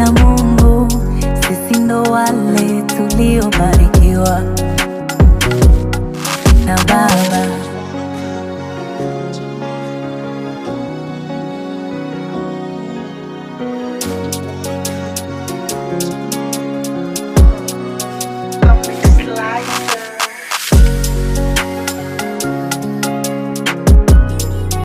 na Mungu, sisi ndo wale tuliobarikiwa na Baba.